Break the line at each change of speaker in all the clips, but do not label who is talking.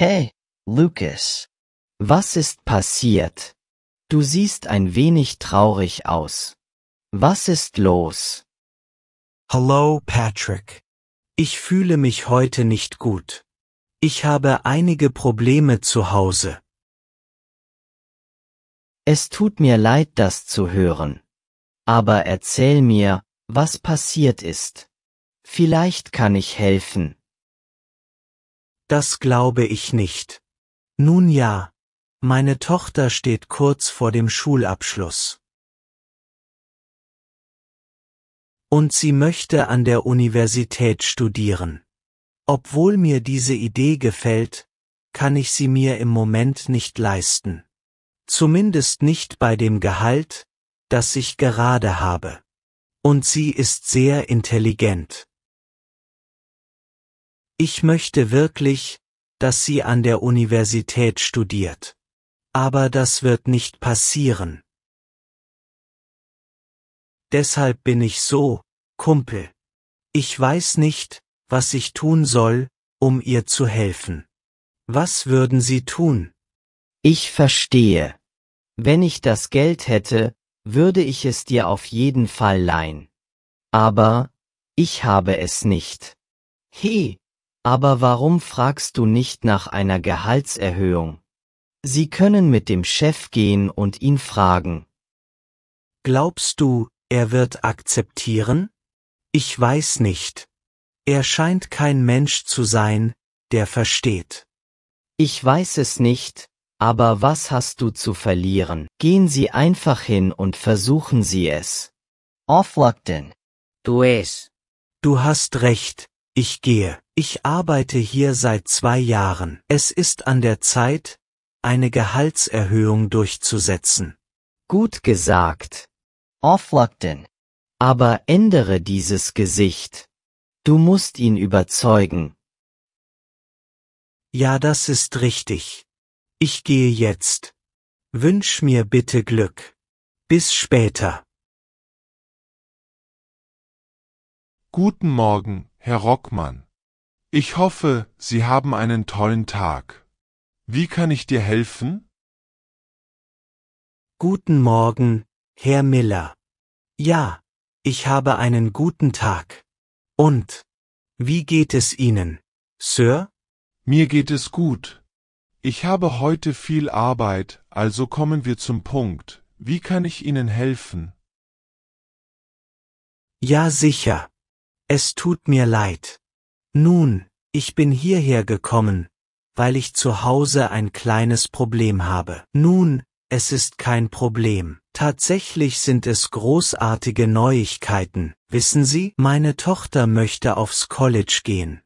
Hey, Lucas. Was ist passiert? Du siehst ein wenig traurig aus. Was ist los?
Hallo, Patrick. Ich fühle mich heute nicht gut. Ich habe einige Probleme zu Hause.
Es tut mir leid, das zu hören. Aber erzähl mir, was passiert ist. Vielleicht kann ich helfen.
Das glaube ich nicht. Nun ja, meine Tochter steht kurz vor dem Schulabschluss. Und sie möchte an der Universität studieren. Obwohl mir diese Idee gefällt, kann ich sie mir im Moment nicht leisten. Zumindest nicht bei dem Gehalt, das ich gerade habe. Und sie ist sehr intelligent. Ich möchte wirklich, dass sie an der Universität studiert. Aber das wird nicht passieren. Deshalb bin ich so, Kumpel. Ich weiß nicht, was ich tun soll, um ihr zu helfen. Was würden Sie tun?
Ich verstehe. Wenn ich das Geld hätte, würde ich es dir auf jeden Fall leihen. Aber, ich habe es nicht. He, aber warum fragst du nicht nach einer Gehaltserhöhung? Sie können mit dem Chef gehen und ihn fragen.
Glaubst du, er wird akzeptieren? Ich weiß nicht. Er scheint kein Mensch zu sein, der versteht.
Ich weiß es nicht, aber was hast du zu verlieren? Gehen Sie einfach hin und versuchen Sie es. Auflagten. Du es.
Du hast recht, ich gehe. Ich arbeite hier seit zwei Jahren. Es ist an der Zeit, eine Gehaltserhöhung durchzusetzen.
Gut gesagt. Auflagten. Aber ändere dieses Gesicht. Du musst ihn überzeugen.
Ja, das ist richtig. Ich gehe jetzt. Wünsch mir bitte Glück. Bis später.
Guten Morgen, Herr Rockmann. Ich hoffe, Sie haben einen tollen Tag. Wie kann ich dir helfen?
Guten Morgen, Herr Miller. Ja, ich habe einen guten Tag. Und, wie geht es Ihnen, Sir?
Mir geht es gut. Ich habe heute viel Arbeit, also kommen wir zum Punkt. Wie kann ich Ihnen helfen?
Ja sicher. Es tut mir leid. Nun, ich bin hierher gekommen, weil ich zu Hause ein kleines Problem habe. Nun, es ist kein Problem. Tatsächlich sind es großartige Neuigkeiten. Wissen Sie, meine Tochter möchte aufs College gehen.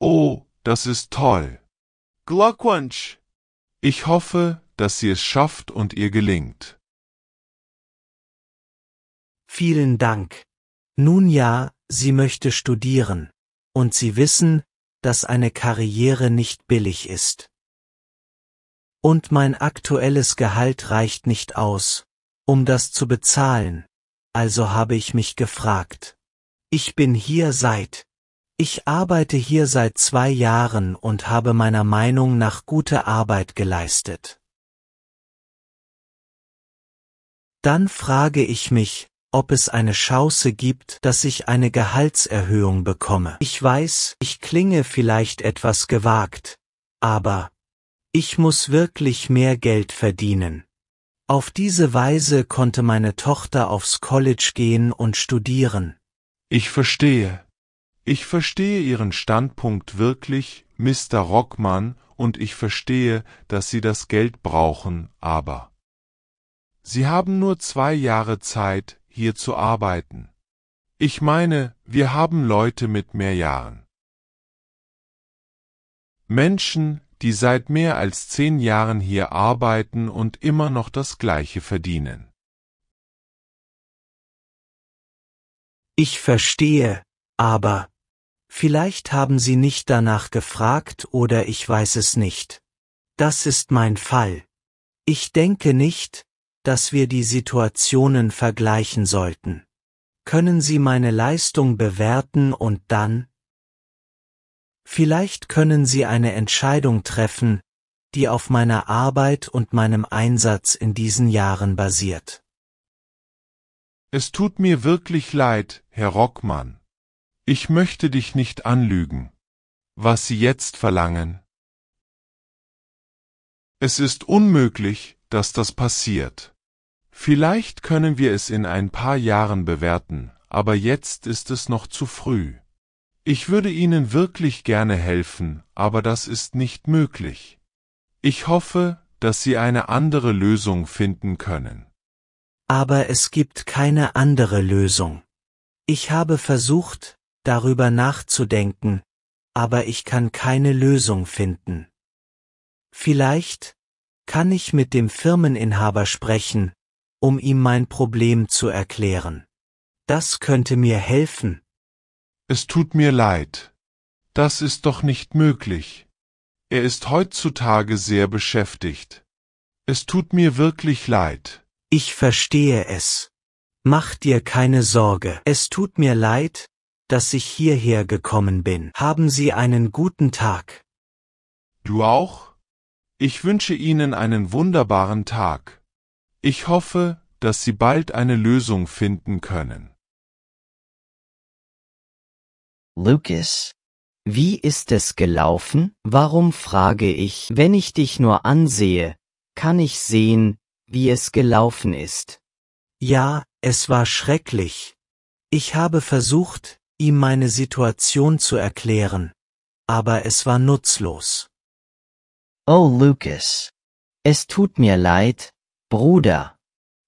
Oh, das ist toll. Glückwunsch! Ich hoffe, dass sie es schafft und ihr gelingt.
Vielen Dank. Nun ja, sie möchte studieren und Sie wissen, dass eine Karriere nicht billig ist. Und mein aktuelles Gehalt reicht nicht aus, um das zu bezahlen, also habe ich mich gefragt. Ich bin hier seit, ich arbeite hier seit zwei Jahren und habe meiner Meinung nach gute Arbeit geleistet. Dann frage ich mich, ob es eine Chance gibt, dass ich eine Gehaltserhöhung bekomme. Ich weiß, ich klinge vielleicht etwas gewagt, aber ich muss wirklich mehr Geld verdienen. Auf diese Weise konnte meine Tochter aufs College gehen und studieren.
Ich verstehe. Ich verstehe Ihren Standpunkt wirklich, Mr. Rockmann, und ich verstehe, dass Sie das Geld brauchen, aber Sie haben nur zwei Jahre Zeit, hier zu arbeiten. Ich meine, wir haben Leute mit mehr Jahren. Menschen, die seit mehr als zehn Jahren hier arbeiten und immer noch das Gleiche verdienen.
Ich verstehe, aber vielleicht haben Sie nicht danach gefragt oder ich weiß es nicht. Das ist mein Fall. Ich denke nicht, dass wir die Situationen vergleichen sollten. Können Sie meine Leistung bewerten und dann? Vielleicht können Sie eine Entscheidung treffen, die auf meiner Arbeit und meinem Einsatz in diesen Jahren basiert.
Es tut mir wirklich leid, Herr Rockmann. Ich möchte dich nicht anlügen. Was Sie jetzt verlangen. Es ist unmöglich, dass das passiert. Vielleicht können wir es in ein paar Jahren bewerten, aber jetzt ist es noch zu früh. Ich würde Ihnen wirklich gerne helfen, aber das ist nicht möglich. Ich hoffe, dass Sie eine andere Lösung finden können.
Aber es gibt keine andere Lösung. Ich habe versucht, darüber nachzudenken, aber ich kann keine Lösung finden. Vielleicht kann ich mit dem Firmeninhaber sprechen, um ihm mein Problem zu erklären. Das könnte mir helfen.
Es tut mir leid. Das ist doch nicht möglich. Er ist heutzutage sehr beschäftigt. Es tut mir wirklich leid.
Ich verstehe es. Mach dir keine Sorge. Es tut mir leid, dass ich hierher gekommen bin. Haben Sie einen guten Tag.
Du auch? Ich wünsche Ihnen einen wunderbaren Tag. Ich hoffe, dass Sie bald eine Lösung finden können.
Lucas. Wie ist es gelaufen? Warum frage ich, wenn ich dich nur ansehe, kann ich sehen, wie es gelaufen ist.
Ja, es war schrecklich. Ich habe versucht, ihm meine Situation zu erklären, aber es war nutzlos.
Oh Lucas. Es tut mir leid, Bruder.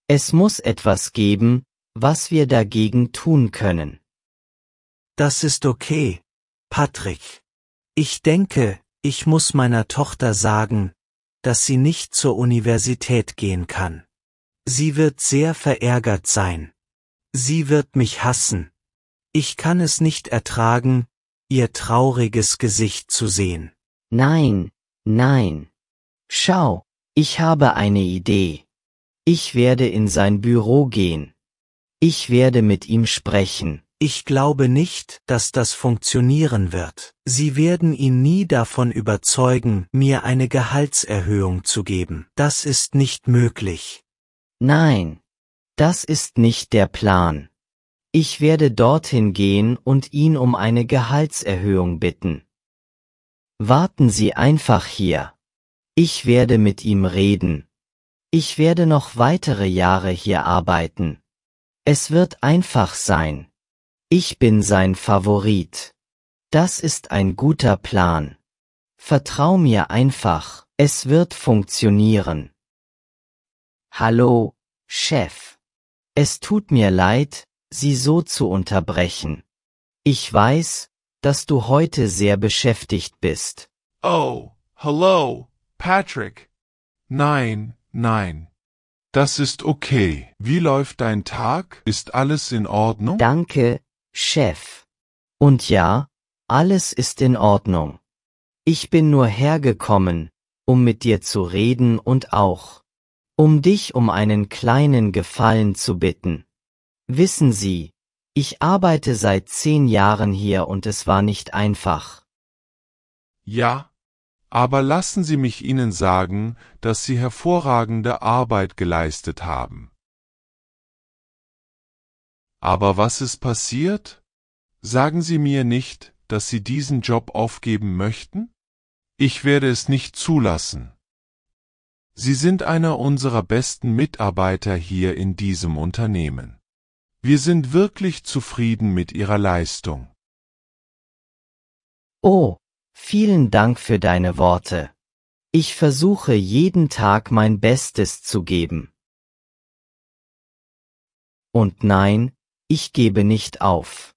Es muss etwas geben, was wir dagegen tun können.
Das ist okay, Patrick. Ich denke, ich muss meiner Tochter sagen, dass sie nicht zur Universität gehen kann. Sie wird sehr verärgert sein. Sie wird mich hassen. Ich kann es nicht ertragen, ihr trauriges Gesicht zu sehen.
Nein, nein. Schau, ich habe eine Idee. Ich werde in sein Büro gehen. Ich werde mit ihm sprechen.
Ich glaube nicht, dass das funktionieren wird. Sie werden ihn nie davon überzeugen, mir eine Gehaltserhöhung zu geben. Das ist nicht möglich.
Nein, das ist nicht der Plan. Ich werde dorthin gehen und ihn um eine Gehaltserhöhung bitten. Warten Sie einfach hier. Ich werde mit ihm reden. Ich werde noch weitere Jahre hier arbeiten. Es wird einfach sein. Ich bin sein Favorit. Das ist ein guter Plan. Vertrau mir einfach, es wird funktionieren. Hallo, Chef. Es tut mir leid, Sie so zu unterbrechen. Ich weiß, dass du heute sehr beschäftigt bist.
Oh, hello, Patrick. Nein, nein. Das ist okay. Wie läuft dein Tag? Ist alles in Ordnung?
Danke, Chef. Und ja, alles ist in Ordnung. Ich bin nur hergekommen, um mit dir zu reden und auch, um dich um einen kleinen Gefallen zu bitten. Wissen Sie, ich arbeite seit zehn Jahren hier und es war nicht einfach.
Ja, aber lassen Sie mich Ihnen sagen, dass Sie hervorragende Arbeit geleistet haben. Aber was ist passiert? Sagen Sie mir nicht, dass Sie diesen Job aufgeben möchten? Ich werde es nicht zulassen. Sie sind einer unserer besten Mitarbeiter hier in diesem Unternehmen. Wir sind wirklich zufrieden mit Ihrer Leistung.
Oh, vielen Dank für deine Worte. Ich versuche jeden Tag mein Bestes zu geben. Und nein, ich gebe nicht auf.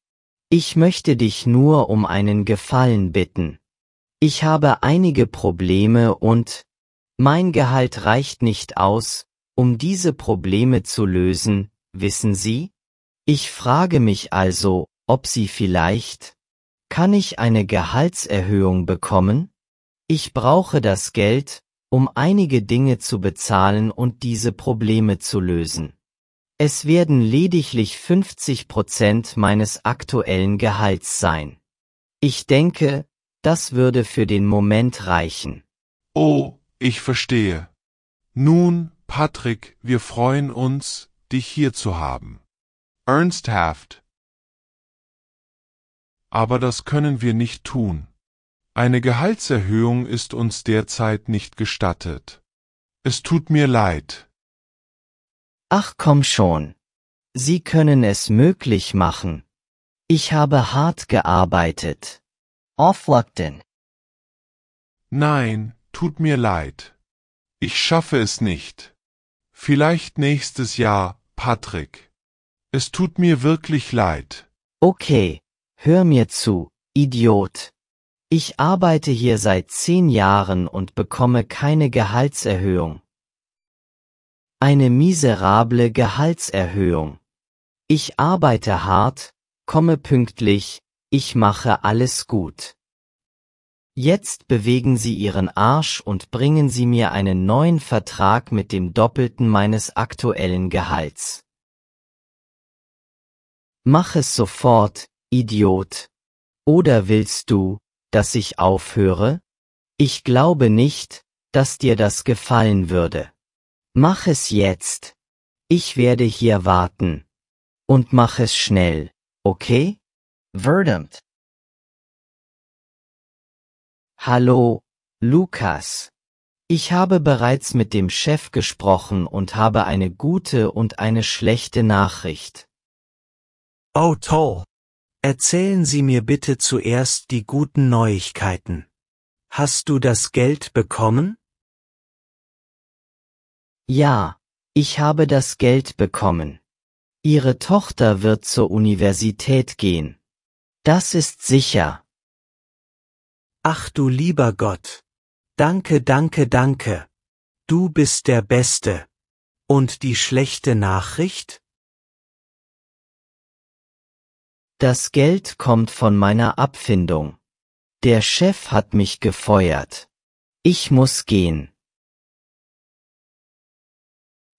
Ich möchte dich nur um einen Gefallen bitten. Ich habe einige Probleme und mein Gehalt reicht nicht aus, um diese Probleme zu lösen, wissen Sie? Ich frage mich also, ob Sie vielleicht, kann ich eine Gehaltserhöhung bekommen? Ich brauche das Geld, um einige Dinge zu bezahlen und diese Probleme zu lösen. Es werden lediglich 50 Prozent meines aktuellen Gehalts sein. Ich denke, Das würde für den Moment reichen.
Oh, ich verstehe. Nun, Patrick, wir freuen uns, dich hier zu haben. Ernsthaft. Aber das können wir nicht tun. Eine Gehaltserhöhung ist uns derzeit nicht gestattet. Es tut mir leid.
Ach komm schon. Sie können es möglich machen. Ich habe hart gearbeitet. Auflagten.
Nein, tut mir leid. Ich schaffe es nicht. Vielleicht nächstes Jahr, Patrick. Es tut mir wirklich leid.
Okay, hör mir zu, Idiot. Ich arbeite hier seit zehn Jahren und bekomme keine Gehaltserhöhung. Eine miserable Gehaltserhöhung. Ich arbeite hart, komme pünktlich, ich mache alles gut. Jetzt bewegen Sie Ihren Arsch und bringen Sie mir einen neuen Vertrag mit dem Doppelten meines aktuellen Gehalts. Mach es sofort, Idiot. Oder willst du, dass ich aufhöre? Ich glaube nicht, dass dir das gefallen würde. Mach es jetzt. Ich werde hier warten. Und mach es schnell, okay? Verdammt. Hallo, Lukas. Ich habe bereits mit dem Chef gesprochen und habe eine gute und eine schlechte Nachricht.
Oh toll. Erzählen Sie mir bitte zuerst die guten Neuigkeiten. Hast du das Geld bekommen?
Ja, ich habe das Geld bekommen. Ihre Tochter wird zur Universität gehen. Das ist sicher.
Ach du lieber Gott. Danke, danke, danke. Du bist der Beste. Und die schlechte Nachricht?
Das Geld kommt von meiner Abfindung. Der Chef hat mich gefeuert. Ich muss gehen.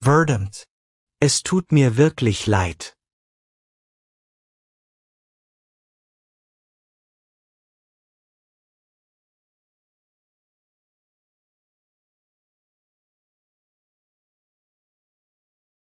Verdammt. Es tut mir wirklich leid.